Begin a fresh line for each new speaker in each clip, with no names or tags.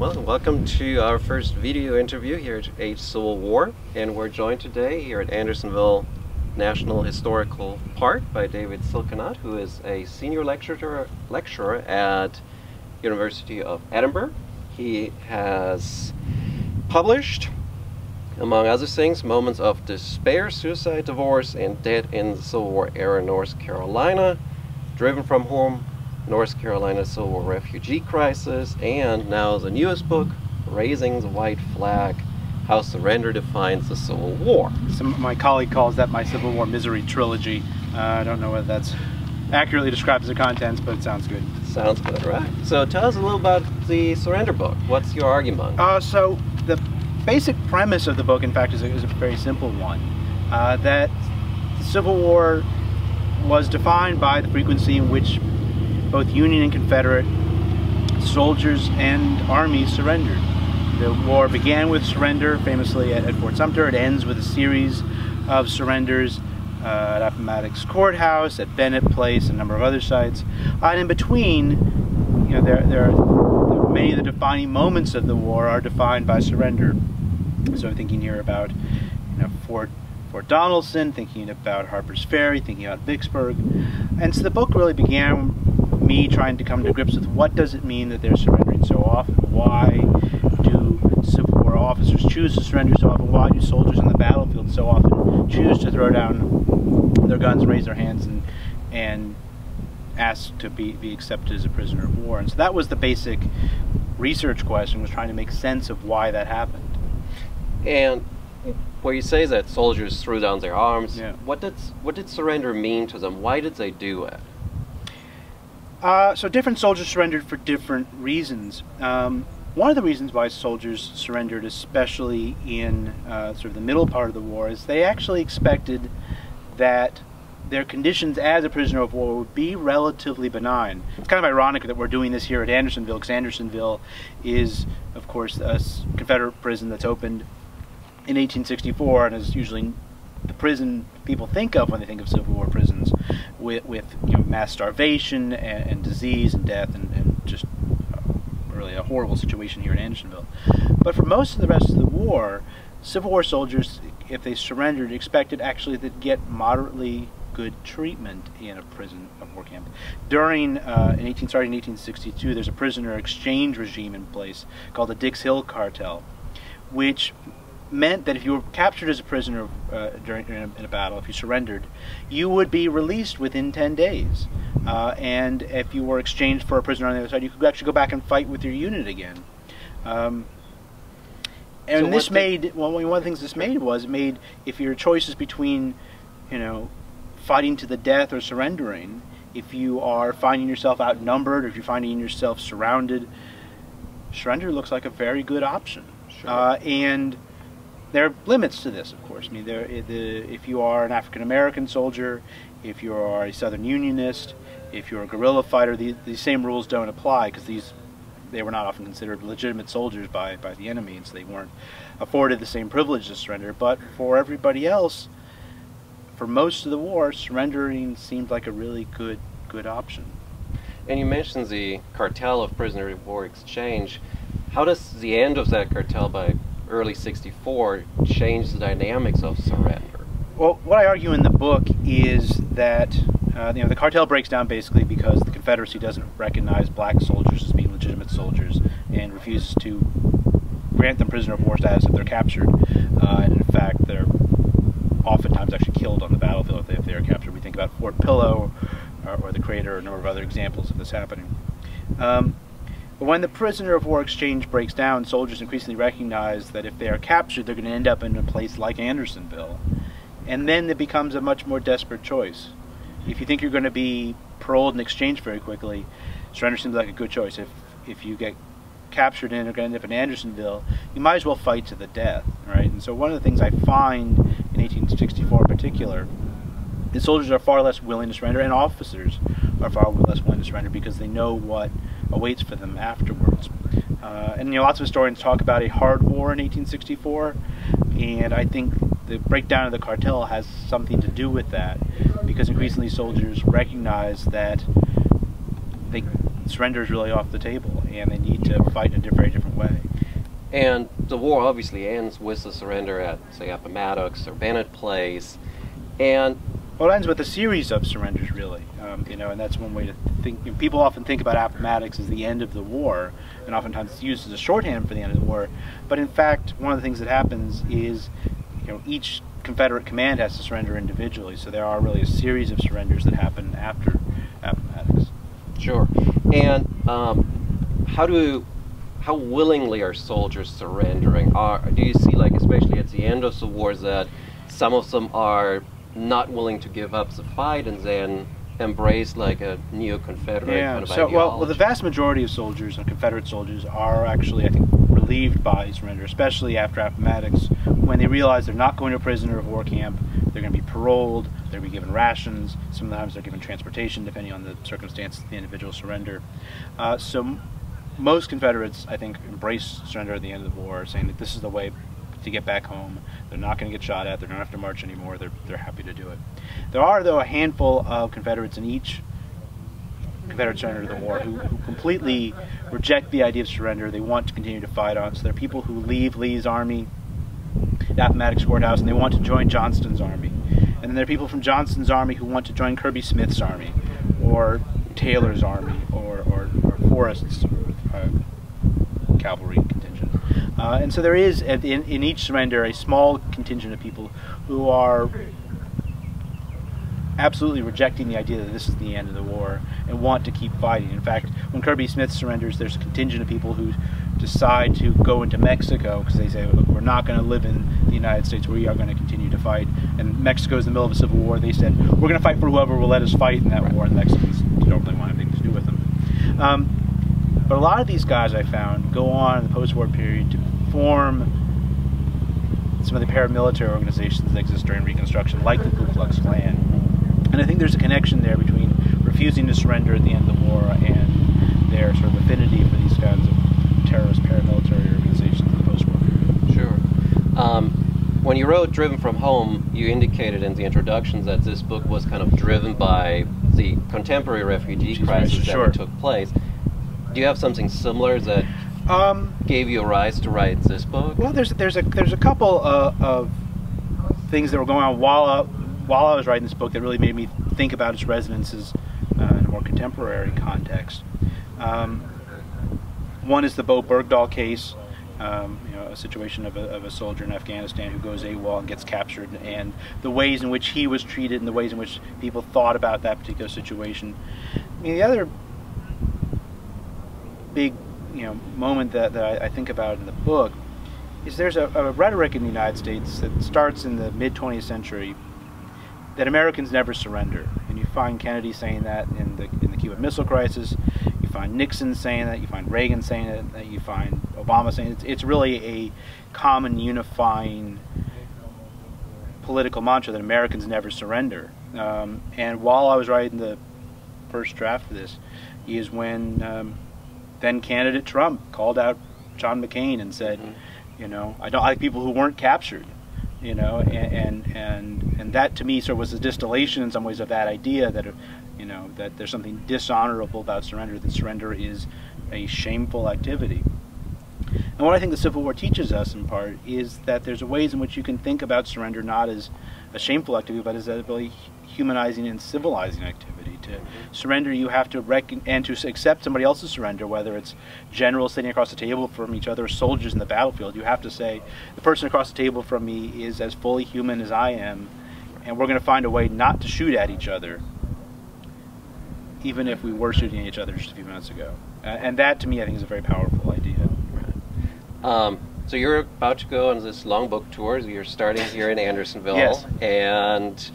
Well, welcome to our first video interview here at H Civil War, and we're joined today here at Andersonville National Historical Park by David Silkenat, who is a senior lecturer lecturer at University of Edinburgh. He has published, among other things, Moments of Despair, Suicide, Divorce, and Debt in the Civil War Era North Carolina, Driven from Home, North Carolina Civil War refugee crisis, and now the newest book, Raising the White Flag, How Surrender Defines the Civil War.
Some, my colleague calls that my Civil War misery trilogy. Uh, I don't know whether that's accurately describes the contents, but it sounds good.
Sounds good, right? So tell us a little about the Surrender book. What's your argument?
Uh, so the basic premise of the book, in fact, is a, is a very simple one. Uh, that the Civil War was defined by the frequency in which both Union and Confederate soldiers and armies surrendered. The war began with surrender, famously at, at Fort Sumter. It ends with a series of surrenders uh, at Appomattox Courthouse, at Bennett Place, a number of other sites. And in between, you know, there, there are many of the defining moments of the war are defined by surrender. So I'm thinking here about you know, Fort Fort Donelson, thinking about Harper's Ferry, thinking about Vicksburg. And so the book really began me trying to come to grips with what does it mean that they're surrendering so often? Why do Civil War officers choose to surrender so often? Why do soldiers on the battlefield so often choose to throw down their guns, raise their hands, and and ask to be, be accepted as a prisoner of war? And so that was the basic research question, was trying to make sense of why that happened.
And where you say is that soldiers threw down their arms,
yeah.
what did what did surrender mean to them? Why did they do it?
Uh, so different soldiers surrendered for different reasons. Um, one of the reasons why soldiers surrendered, especially in uh, sort of the middle part of the war, is they actually expected that their conditions as a prisoner of war would be relatively benign. It's kind of ironic that we're doing this here at Andersonville, because Andersonville is, of course, a Confederate prison that's opened in 1864 and is usually the prison people think of when they think of Civil War prisons, with, with you know, mass starvation and, and disease and death and, and just uh, really a horrible situation here in Andersonville. But for most of the rest of the war, Civil War soldiers, if they surrendered, expected actually to get moderately good treatment in a prison of war camp. During, uh, in 18, starting in 1862, there's a prisoner exchange regime in place called the Dix Hill Cartel, which meant that if you were captured as a prisoner uh, during in a, in a, battle, if you surrendered, you would be released within 10 days. Uh, and if you were exchanged for a prisoner on the other side, you could actually go back and fight with your unit again. Um, and so this made well, one of the things this made was it made if your choice is between, you know, fighting to the death or surrendering, if you are finding yourself outnumbered or if you're finding yourself surrounded, surrender looks like a very good option.
Sure.
Uh, and there are limits to this, of course. I mean, there, the, if you are an African American soldier, if you are a Southern Unionist, if you're a guerrilla fighter, the, these same rules don't apply because these they were not often considered legitimate soldiers by, by the enemy, and so they weren't afforded the same privilege to surrender. But for everybody else, for most of the war, surrendering seemed like a really good good option.
And you mentioned the cartel of prisoner of war exchange. How does the end of that cartel by early 64 changed the dynamics of surrender?
Well, what I argue in the book is that uh, you know the cartel breaks down basically because the Confederacy doesn't recognize black soldiers as being legitimate soldiers and refuses to grant them prisoner of war status if they're captured. Uh, and in fact, they're oftentimes actually killed on the battlefield if they, are captured. We think about Fort Pillow or, or the Crater, or a number of other examples of this happening. Um, but when the prisoner of war exchange breaks down, soldiers increasingly recognize that if they are captured, they're going to end up in a place like Andersonville. And then it becomes a much more desperate choice. If you think you're going to be paroled and exchanged very quickly, surrender seems like a good choice. If if you get captured and are going to end up in Andersonville, you might as well fight to the death, right? And so one of the things I find in 1864 in particular is soldiers are far less willing to surrender, and officers are far less willing to surrender because they know what awaits for them afterwards. Uh, and you know, lots of historians talk about a hard war in 1864, and I think the breakdown of the cartel has something to do with that, because increasingly soldiers recognize that they surrender is really off the table, and they need to fight in a very different way.
And the war obviously ends with the surrender at, say, Appomattox or Bennett Place, and
well, it ends with a series of surrenders, really. Um, you know, and that's one way to think. You know, people often think about Appomattox as the end of the war, and oftentimes it's used as a shorthand for the end of the war. But in fact, one of the things that happens is, you know, each Confederate command has to surrender individually. So there are really a series of surrenders that happen after Appomattox.
Sure. And um, how do how willingly are soldiers surrendering? Are do you see like especially at the end of the war that some of them are not willing to give up the fight and then embrace like a neo-Confederate
yeah.
kind of
so. Well, well, the vast majority of soldiers and Confederate soldiers are actually, I think, relieved by surrender, especially after Appomattox, when they realize they're not going to a prisoner of war camp, they're going to be paroled, they're going to be given rations, sometimes they're given transportation, depending on the circumstances of the individual surrender. Uh, so most Confederates, I think, embrace surrender at the end of the war, saying that this is the way to get back home. They're not going to get shot at. They don't have to march anymore. They're, they're happy to do it. There are, though, a handful of Confederates in each Confederate surrender to the war who, who completely reject the idea of surrender. They want to continue to fight on. So there are people who leave Lee's army at Appomattox Courthouse and they want to join Johnston's army. And then there are people from Johnston's army who want to join Kirby Smith's army or Taylor's army or, or, or Forrest's uh. Uh, and so there is, in, in each surrender, a small contingent of people who are absolutely rejecting the idea that this is the end of the war and want to keep fighting. In fact, when Kirby Smith surrenders, there's a contingent of people who decide to go into Mexico because they say, Look, we're not going to live in the United States, we are going to continue to fight. And Mexico is in the middle of a civil war. They said, we're going to fight for whoever will let us fight in that war, and the Mexicans don't really want anything to do with them. Um, but a lot of these guys I found go on in the post-war period to form some of the paramilitary organizations that exist during Reconstruction, like the Ku Klux Klan. And I think there's a connection there between refusing to surrender at the end of the war and their sort of affinity for these kinds of terrorist paramilitary organizations in the post-war period.
Sure. Um, when you wrote Driven from Home, you indicated in the introduction that this book was kind of driven by the contemporary refugee crisis
sure.
that took place. Do you have something similar that um, gave you a rise to write this book?
Well, there's there's a there's a couple uh, of things that were going on while uh, while I was writing this book that really made me think about its resonances uh, in a more contemporary context. Um, one is the Bowe Bergdahl case, um, you know, a situation of a, of a, soldier in Afghanistan who goes AWOL and gets captured, and the ways in which he was treated and the ways in which people thought about that particular situation. I mean, the other big you know moment that, that I, I think about in the book is there's a, a, rhetoric in the United States that starts in the mid 20th century that Americans never surrender, and you find Kennedy saying that in the in the Cuban Missile Crisis, you find Nixon saying that, you find Reagan saying it, that you find Obama saying it. It's, it's really a common unifying political mantra that Americans never surrender. Um, and while I was writing the first draft of this, is when um, then candidate Trump called out John McCain and said, mm-hmm. you know, I don't like people who weren't captured, you know, and and and, and that to me sort of was a distillation in some ways of that idea that, you know, that there's something dishonorable about surrender. That surrender is a shameful activity. And what I think the Civil War teaches us, in part, is that there's ways in which you can think about surrender not as a shameful activity, but as a really humanizing and civilizing activity. To surrender, you have to reckon and to accept somebody else's surrender, whether it's generals sitting across the table from each other, soldiers in the battlefield. You have to say, the person across the table from me is as fully human as I am, and we're going to find a way not to shoot at each other, even if we were shooting at each other just a few minutes ago. Uh, and that, to me, I think is a very powerful idea.
Um, so you're about to go on this long book tour. You're starting here in Andersonville,
yes.
and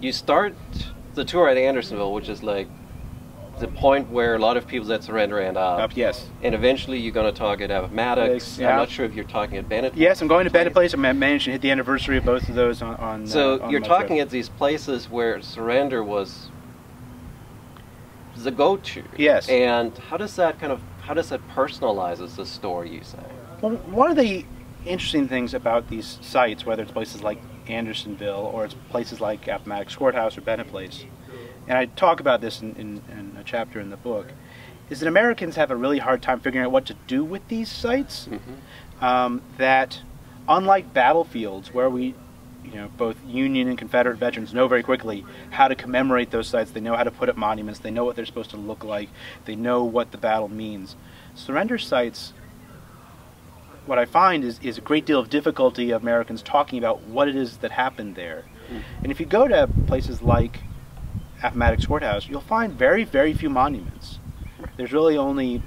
you start the tour at Andersonville, which is like the point where a lot of people that surrender end up.
up yes.
And eventually you're going to talk at Appomattox.
Yeah.
I'm not sure if you're talking at Bennett.
Yes, I'm going to Bennett Place. I managed to hit the anniversary of both of those on. on
so
uh, on
you're talking trip. at these places where surrender was the go-to.
Yes.
And how does that kind of how does that personalizes the story? You say.
Well, one of the interesting things about these sites, whether it's places like Andersonville or it's places like Appomattox Courthouse or Bennett Place, and I talk about this in, in, in, a chapter in the book, is that Americans have a really hard time figuring out what to do with these sites.
Mm-hmm.
Um, that, unlike battlefields, where we, you know, both Union and Confederate veterans know very quickly how to commemorate those sites. They know how to put up monuments. They know what they're supposed to look like. They know what the battle means. Surrender sites. What I find is, is a great deal of difficulty of Americans talking about what it is that happened there.
Mm.
And if you go to places like Appomattox Courthouse, you'll find very, very few monuments. There's really only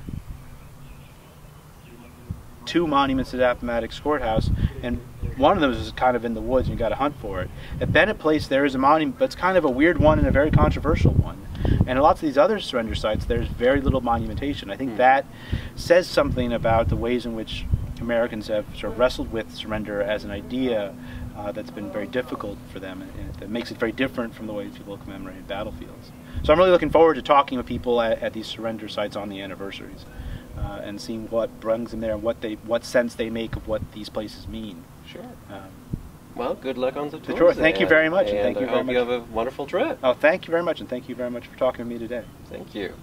two monuments at Appomattox Courthouse, and one of them is kind of in the woods, and you got to hunt for it. At Bennett Place, there is a monument, but it's kind of a weird one and a very controversial one. And at lots of these other surrender sites, there's very little monumentation. I think
Hmm.
that says something about the ways in which Americans have sort of wrestled with surrender as an idea uh, that's been very difficult for them, and, that makes it very different from the way people commemorate battlefields. So I'm really looking forward to talking with people at, at these surrender sites on the anniversaries. Uh, and seeing what brings them there and what they what sense they make of what these places mean.
Sure.
Um,
Well, good luck on the tour.
Thank you very much, and
And
thank you
I
very
hope you have a wonderful trip.
oh, thank you very much, and thank you very much for talking to me today.
Thank you.